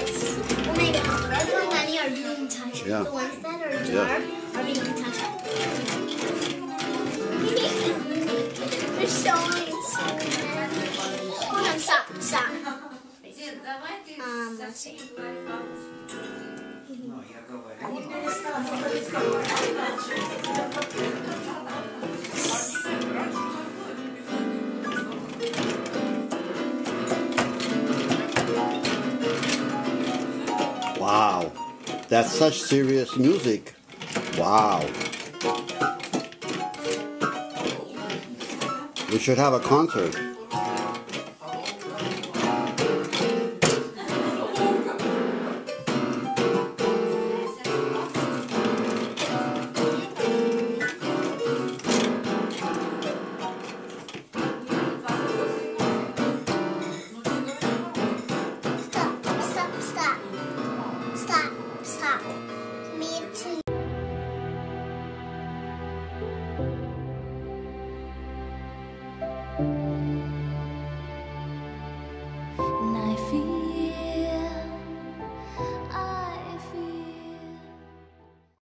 Oh my god, are being touched. Yeah. The ones that are Yeah. dark are being touched. They're so Hold on, stop, stop. Um, let's see. Wow. That's such serious music. Wow. We should have a concert.